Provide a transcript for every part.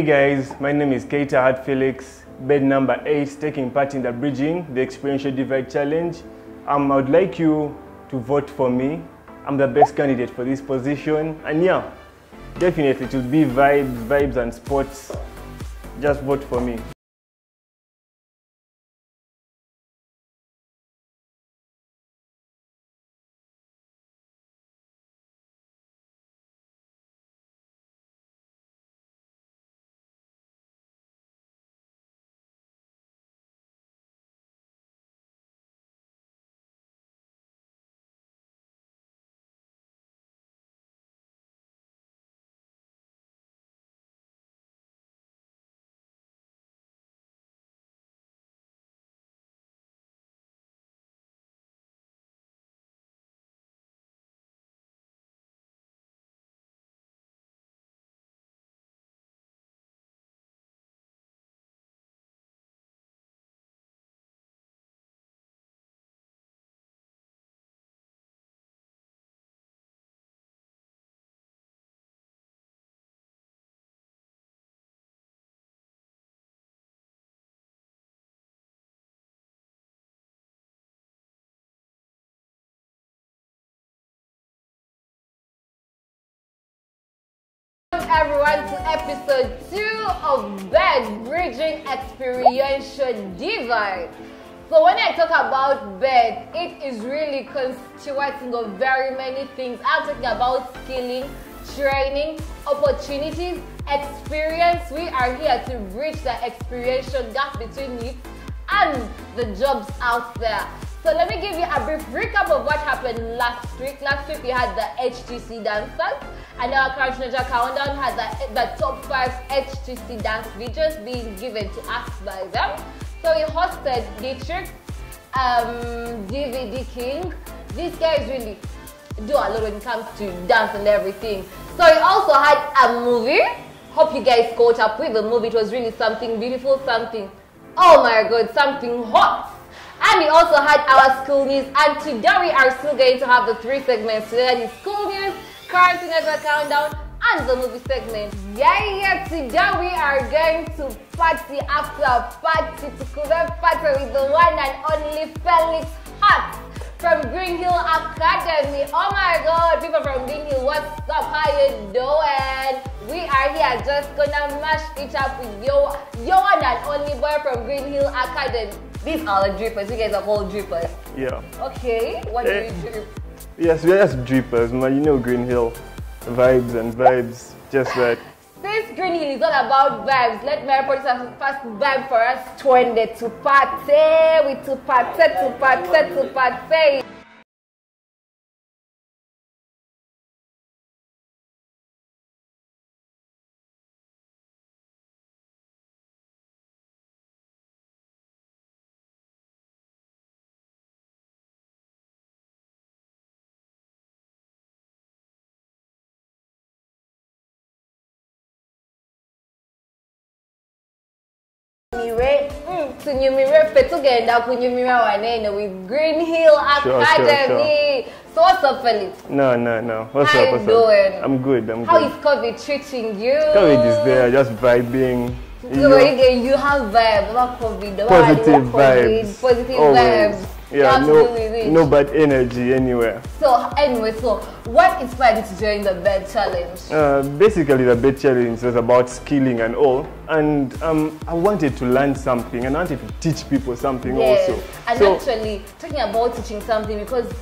Hey guys, my name is Keita Hart Felix, bed number 8, taking part in the Bridging the Experiential Divide Challenge. Um, I would like you to vote for me. I'm the best candidate for this position. And yeah, definitely it will be vibes, vibes and sports. Just vote for me. Everyone to episode 2 of Bed Bridging Experiential Divide. So when I talk about bed, it is really constituting of very many things. I'm talking about skilling, training, opportunities, experience. We are here to bridge the experiential gap between you and the jobs out there. So let me give you a brief recap of what happened last week. Last week we had the HTC dancers and our current Ninja Countdown had the, the top 5 HTC dance videos being given to us by them. So we hosted Dietrich, um, DVD King. These guys really do a lot when it comes to dance and everything. So we also had a movie. Hope you guys caught up with the movie. It was really something beautiful, something, oh my god, something hot. And we also had our school news. And today we are still going to have the three segments. Today is school news, current network countdown, and the movie segment. Yeah, yeah, today we are going to party after party to Kuben party with the one and only Felix Hart from Green Hill Academy. Oh my god, people from Green Hill, what's up? How you doing? We are here just gonna mash it up with your, your one and only boy from Green Hill Academy. These are the drippers. You guys are all drippers. Yeah. Okay. What do Eh. you drip? Yes, we're just drippers, man. You know Green Hill. Vibes and vibes. Just that. Since Green Hill is all about vibes, let me put some first vibe for us. Twende to party, we to party, to party, to party. Tunyumire fe tugenda kunyumira wanene with Green Hill Sure, sure, Academy. So what's up, Felix? No, no, no. What's How up? you What's doing? up? I'm good. I'm How good. is COVID treating you? COVID is there, just vibing. you So know. you have vibes about COVID. positive about COVID. Positive Always. vibes. Yeah, no, rich. no bad energy anywhere. So anyway, so what inspired you to join the bed challenge? Uh, basically, the bed challenge was about skilling and all, and um, I wanted to learn something and I wanted to teach people something Yes, also. and so, actually talking about teaching something because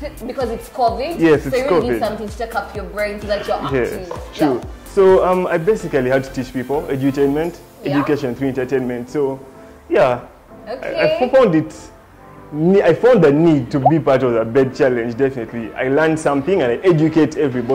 it's, because it's COVID. Yes, so it's you really need something to take up your brain so that you're yes, active. true. Yeah. So um, I basically had to teach people edutainment, Yeah. education through entertainment. So, yeah, I, Okay. I found it. I found the need to be part of the bed challenge. Definitely, I learned something and I educate everybody.